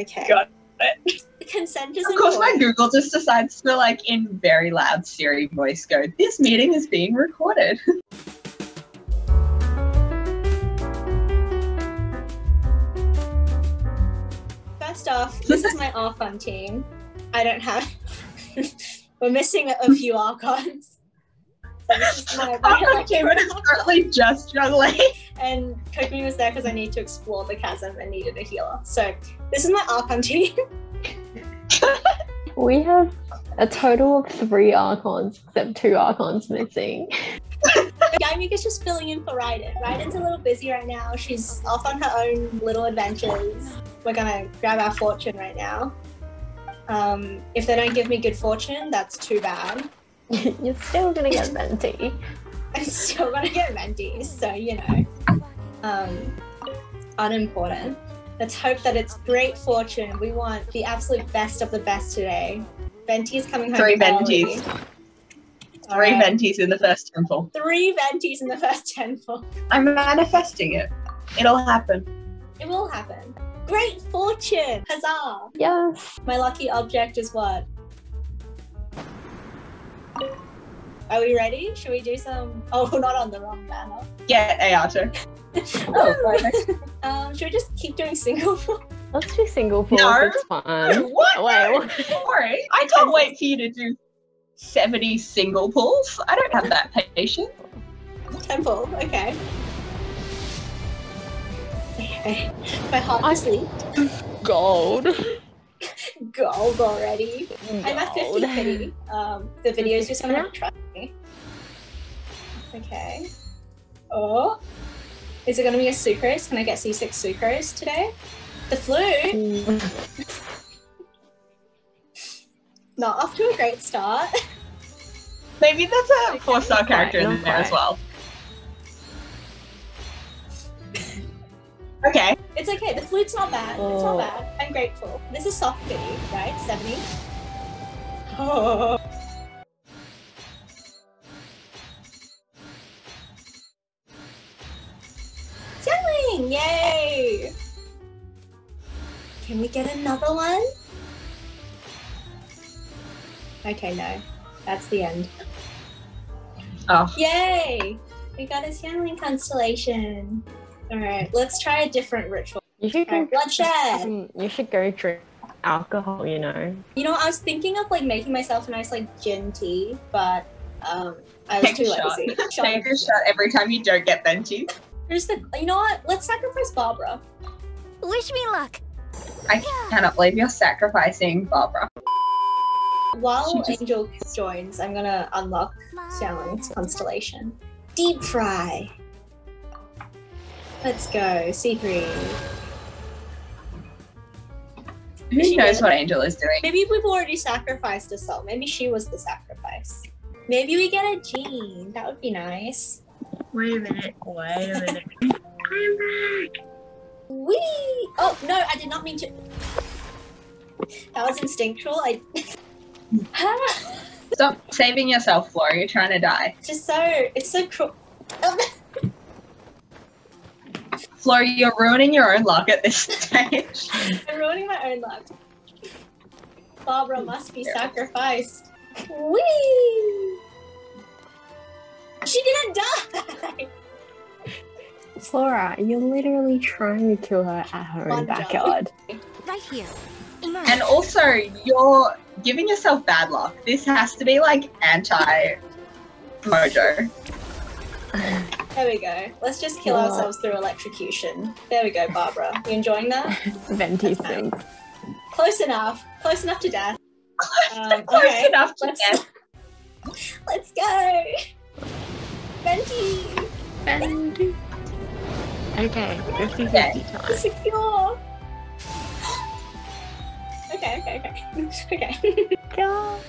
Okay. Got it. Consent is Of course, my. Google just decides to, like, in very loud Siri voice, go, "This meeting is being recorded." First off, this is my Archon team. I don't have. We're missing a, a few Archons. So this is my, my Our team is currently just struggling. And Kokomi was there because I need to explore the chasm and needed a healer. So this is my Archon team. We have a total of three Archons, except two Archons missing. Yae Miko's just filling in for Raiden. Raiden's a little busy right now. She's off on her own little adventures. We're gonna grab our fortune right now. Um, if they don't give me good fortune, that's too bad. You're still gonna get Venti. I'm still gonna get Mentis, so you know. Um, unimportant. Let's hope that it's great fortune. We want the absolute best of the best today. Venti's coming home. Three early. Ventis. Three right. Ventis in the first temple. Three Ventis in the first temple. I'm manifesting it. It'll happen. It will happen. Great fortune! Huzzah! Yes. My lucky object is what? Are we ready? Should we do some? Oh, not on the wrong banner. Yeah, Ayato. Oh, sorry. Um, should we just keep doing single? Pulls? Let's do single pools. No. It's fun. what? Wait, No, what? Sorry. I can't wait for you to do 70 single pulls. I don't have that patience. Temple. Okay. Okay. My heart I- is leaped. Gold. Gold already. I'm at 50 Gold. pity. Um, the video is just have trust me. Okay. Oh. Is it gonna be a sucrose? Can I get C6 sucrose today? The flu? Not off to a great start. Maybe that's a four star character in there as well. Okay. It's okay. The flute's not bad. It's Oh. not bad. I'm grateful. This is soft pity, right? 70. Oh. Selling! Yay! Can we get another one? Okay, no. That's the end. Oh, Yay! We got a Xiangling constellation. Alright, let's try a different ritual. You should go. Alright, bloodshed! You should go drink alcohol. You know. You know, I was thinking of like making myself a nice like gin tea, but um, I was Take too a shot. lazy. take a shot every time you don't get Venti. Here's the. You know what? Let's sacrifice Barbara. Wish me luck. I cannot believe you're sacrificing Barbara. While just- Angel joins, I'm gonna unlock Xiangling's constellation. Deep fry. Let's go. C3. Who She knows did. what Angel is doing? Maybe we've already sacrificed a soul. Maybe she was the sacrifice. Maybe we get a Jean. That would be nice. Wait a minute. Wait a minute. Wee! Oh no, I did not mean to. That was instinctual. I. Stop saving yourself, Flora. You're trying to die. It's just so. It's so cruel. Oh, Flora, you're ruining your own luck at this stage. I'm ruining my own luck. Barbara must be sacrificed. Wee! She didn't die. Flora, you're literally trying to kill her at her Fun own job. backyard. Right here. Emerge. and also, you're giving yourself bad luck. This has to be like anti mojo. There we go. Let's just kill Yeah. ourselves through electrocution. There we go, Barbara. You enjoying that? Venti That's. Close enough. Close enough to death. Um, Close alright, enough to let's- death. Let's go. Venti, Venti. Okay, 50 Okay. 50 time. secure. Okay, okay, okay. okay. God.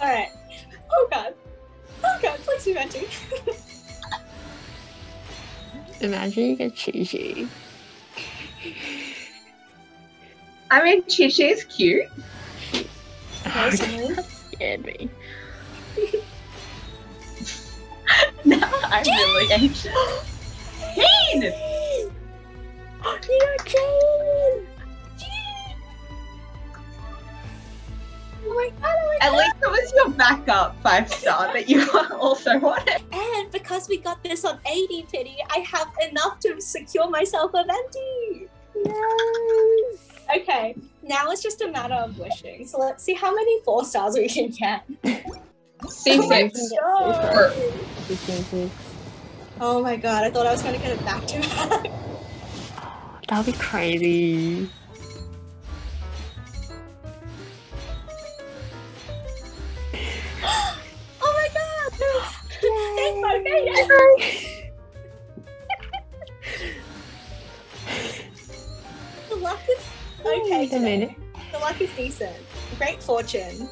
All right. Oh god. Oh god, please be Venti. Imagine you get Qiqi. I mean, Qiqi is cute. Scared me. No, I'm really anxious. Jane! Jane! Dear Jane! Jane! Oh my god, oh At least it was your backup five star that you also wanted. Because we got this on 80 pity, I have enough to secure myself a venti. Yes. Okay, now it's just a matter of wishing. So let's see how many four stars we can get. C6. God. C6. Oh my god, I thought I was gonna get it back to back. That'll be crazy. Luck is okay. Wait a minute. The luck is decent. Great fortune.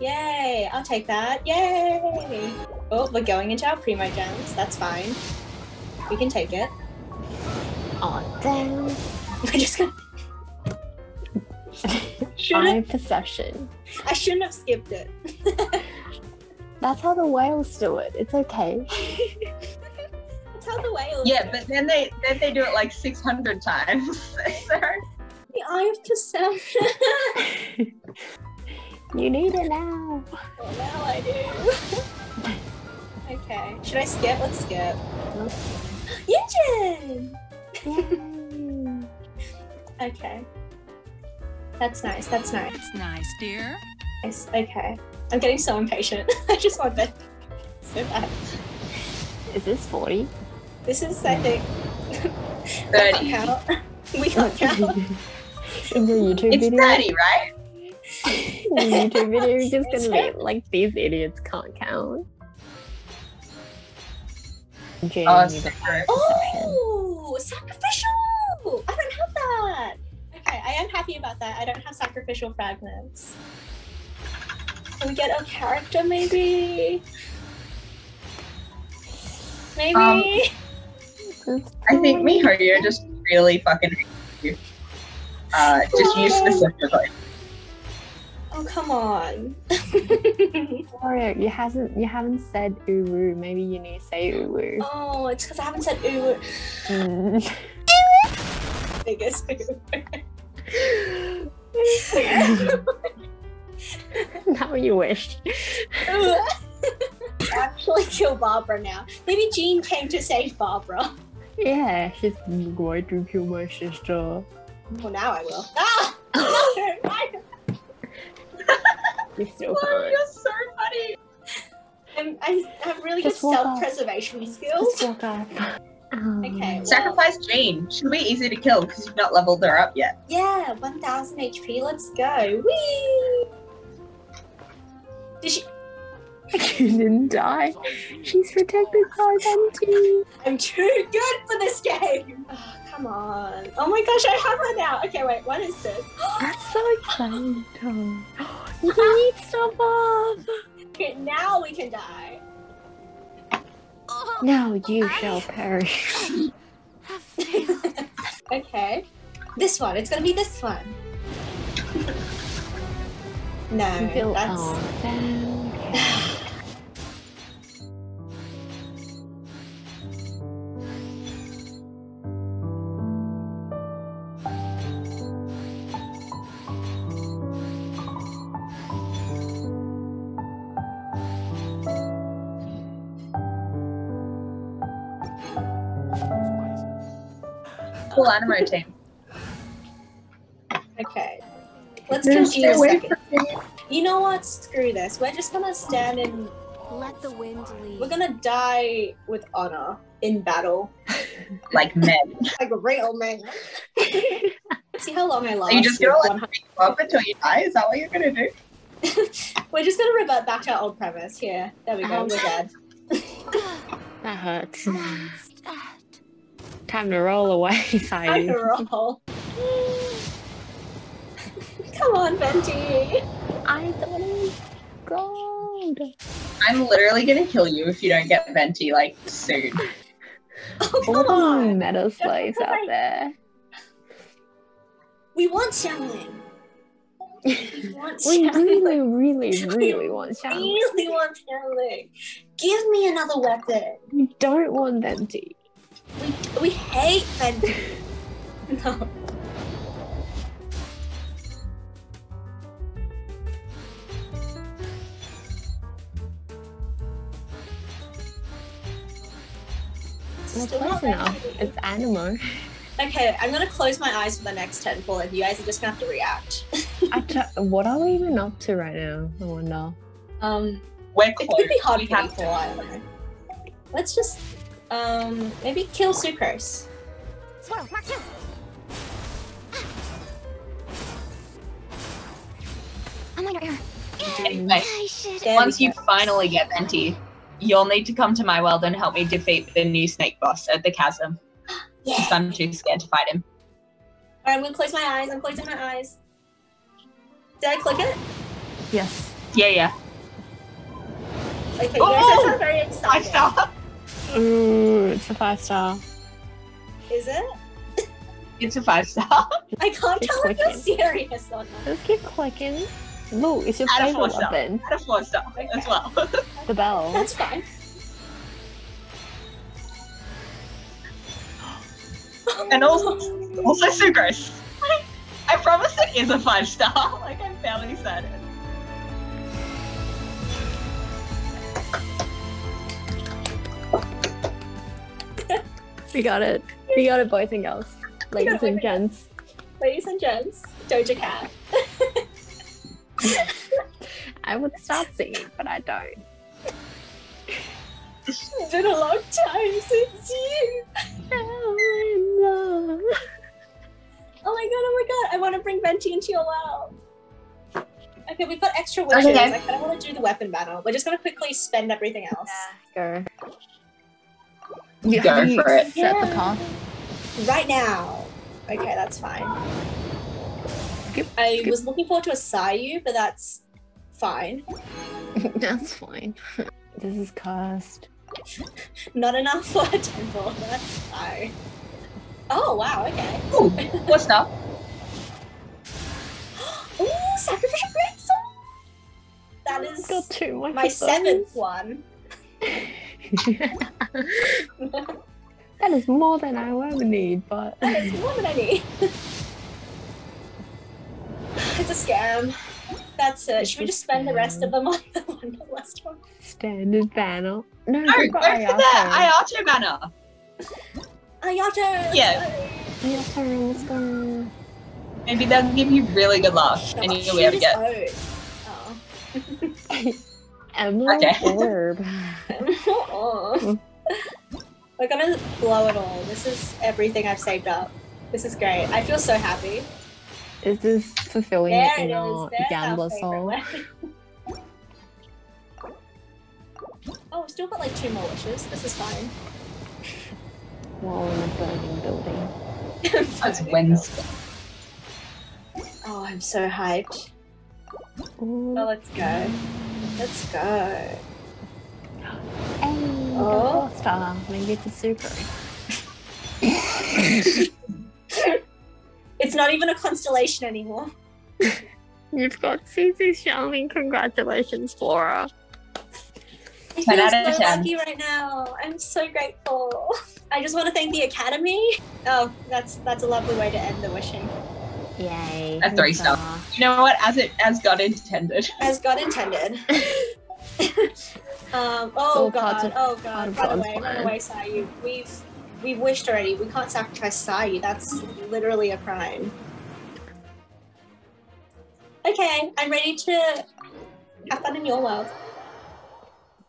Yay! I'll take that. Yay! Oh, we're going into our Primogems. That's fine. We can take it. Oh, damn. We're just gonna. Eye perception. I shouldn't have skipped it. That's how the whales do it. It's okay. That's how the whales. Yeah, do but then they then they do it like 600 times. so, the eye of perception. you need it now. well, now I do. okay. Should I skip? Let's skip. Nope. Yinjin! Okay. That's nice. That's nice. It's nice, dear. Nice. Okay. I'm getting so impatient. I just want that so bad. Is this 40? This is, I think. 30. Count. We can't count. In your YouTube It's video? 30, right? Your YouTube video is just It's gonna be like these idiots can't count. Jane, Oh, you. Oh, sacrificial! I don't have that. Okay, I am happy about that. I don't have sacrificial fragments. Can we get a character, maybe? Maybe. Um, It's I think MiHoYo just really fucking hates you. Uh, just use specifically. oh come on. Mario, you hasn't you haven't said uwu. Maybe you need to say uwu. oh, it's because I haven't said ooh. Mm. Biggest now you wish. Actually, kill Barbara now. Maybe Jean came to save Barbara. Yeah, she's going to kill my sister. Well, now I will. Ah! No, no. You still Oh, can't. you're so funny. I'm, I have really Just good self-preservation Just skills. walk off. Um, Okay. well, Sacrifice Jane. She'll be easy to kill because you've not leveled her up yet. Yeah, 1000 HP. Let's go. Whee! Did she? You didn't die. She's protected by Venti. I'm too good for this game. Oh, come on. Oh my gosh, I have her now. Okay, wait. What is this? That's so exciting, Tom. You can eat stuff up. Okay, now we can die. Now you I- shall perish. Okay. This one. It's gonna be this one. no, You feel that's. oh, damn. Team. Okay. Let's No, kill stay second. from. You know what? Screw this. We're just gonna stand and Let the wind lead. We're gonna die with honor in battle, Like men. like real men. See how long I last. Are you just gonna let 100 me up until you die? Is that what you're gonna do? We're just gonna revert back to our old premise. Here, there we go. Um, We're dead. That hurts. Instead. Time to roll away, Time to roll. Come on, Venti. I thought it was gold. I'm literally gonna kill you if you don't get Venti like soon. Oh, come the on. meta slaves because I- out there. We want Xiangling. We want We Xiangling. really, really, really want We Shang. really want Xiangling. Give me another weapon. We don't want Venti. We, we hate Fenty. no. It's close enough. It's Anemo. Okay, I'm gonna close my eyes for the next ten full and you guys are just gonna have to react. what are we even up to right now? I wonder. Um, We're close. It could be hard to while. Let's just um, maybe kill Sucrose. Swirl, mark two. A minor error. Anyway, I should. There once you finally get Venti, you'll need to come to my world and help me defeat the new snake boss at the chasm. Yeah. Because I'm too scared to fight him. Alright, I'm gonna close my eyes. I'm closing my eyes. Did I click it? Yes. Yeah, yeah. Okay, you guys Oh! sound very I excited. Saw. Ooh, it's a five star. Is it? It's a five star. I can't Keep tell if you're serious or not. Let's keep clicking. Look, it's your Add a favorite four star. weapon. At a four star as well. The bell. That's fine. and also, also Sucrose. I promise it is a five star. Like I'm fairly certain. We got it. We got it, boys and girls. Ladies got and and gents. Ladies and gents, Doja Cat. I would start singing, but I don't. It's been a long time since you. Fell in love. Oh my god, oh my god, I want to bring Venti into your world. Okay, we've got extra wishes. Okay. I kind of want to do the weapon battle. We're just gonna quickly spend everything else. Go. You, Go have you for it. Set Yeah. the path. Right now. Okay, that's fine. Skip, I skip. was looking forward to a Sayu, but that's fine. That's fine. This is cursed. Not enough for a temple. That's fine. Oh wow, okay. Ooh, what's up? Ooh, sacrificial greatsword! That is Got two my seventh one. that is more than I will ever need, but That is more than I need. it's a scam. That's it. It's Should we just spend the rest scam. of them on the last one? standard banner. No, No, we've go got for the Ayato. Ayato banner. Ayato! Yeah. Ayato, let's go. Maybe they'll give you really good luck, and you'll be able to Shoot get. his oh. Emerald Okay. orb. Oh. We're gonna blow it all. This is everything I've saved up. This is great. I feel so happy. Is this fulfilling There your it is. inner There's gambler our favorite soul? weapon. oh, we've still got like two more wishes. This is fine. While in a burning building. It's Wednesday. Oh, I'm so hyped. Ooh. Oh, let's go. Let's go. Hey, Oh. star. Maybe it's a super. It's not even a constellation anymore. You've got Susie Charming. Congratulations, Flora. I 10 feel so 10. lucky right now. I'm so grateful. I just want to thank the Academy. Oh, that's that's a lovely way to end the wishing. Yay. A three star. You know what? As it as God intended. As God intended. um, oh god, of- oh god, By the way, away, run plan. away, Sayu. We've we've wished already. We can't sacrifice Sayu. That's literally a crime. Okay, I'm ready to have fun in your world.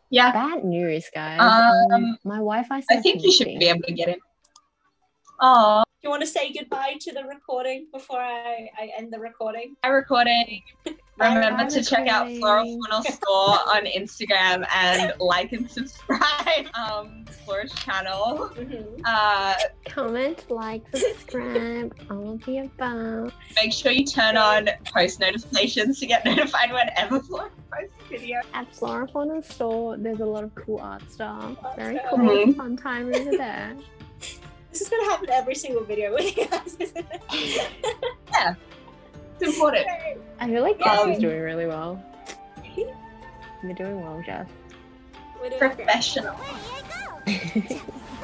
Yeah, Bad news, guys. Um, Um, my Wi-Fi. I think you should be able to get in. Oh, Do you want to say goodbye to the recording before I, I end the recording? my recording. Remember to check out Floral recording. Faunal Store on Instagram and like and subscribe. Um, Flora's channel. Mm-hmm. Uh, Comment, like, subscribe, all of the above. make sure you turn on post notifications to get notified whenever Flora posts a video. At Flora Fauna Store, there's a lot of cool art stuff. Art Very stuff. cool. Mhm. Fun time over there. This is gonna happen every single video with you guys, isn't? It's important. I feel like Jess Um, is doing really well. You're doing well, Jeff. We're doing great. Professional.